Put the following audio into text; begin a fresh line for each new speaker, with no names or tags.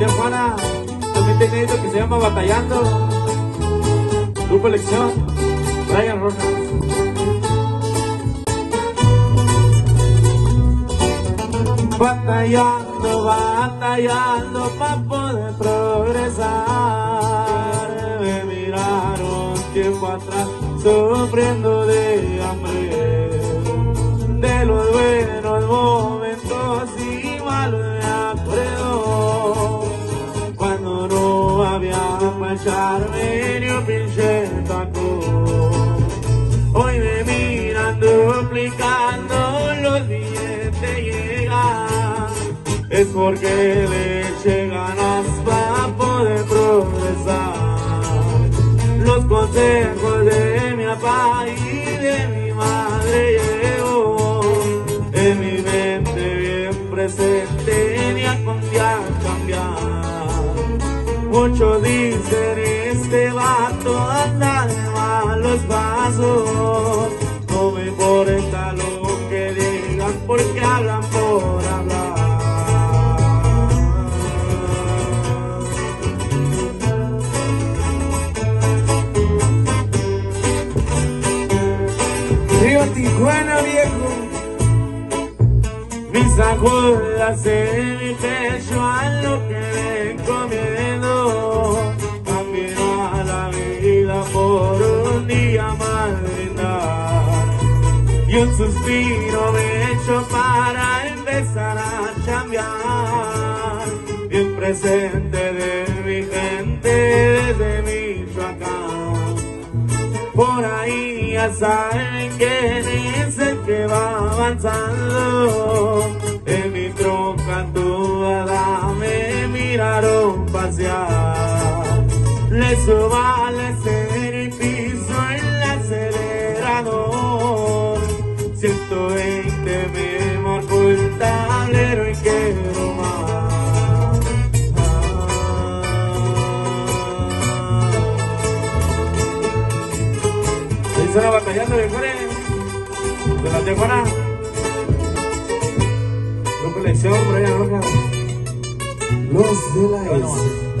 tía Juana, también tiene esto que se llama Batallando. Grupo Elección, Brian Rojas. Batallando, batallando para poder progresar. Me miraron tiempo atrás sufriendo de hambre. De los buenos un pinche. Hoy me miran duplicando los billetes llegan. Es porque le eché ganas para poder progresar. Los consejos de mi papá y de mi madre llevo en mi mente bien presente ni a cambiar. Muchos dicen este vato anda de malos pasos. No me importa lo que digan porque hablan por hablar.
Río Tijuana, viejo.
Mis agudas en mi pecho a lo que día más brindar. Y un suspiro me echo para empezar a cambiar. Bien presente de mi gente desde Michoacán. Por ahí ya saben quién es el que va avanzando. En mi tronca toda me miraron pasear. Le suba 120 me marcó el tablero y quiero más. Se hizo la batallando de de la Tijuana. Grupo Elección, Brian Rojas.
Los de la S.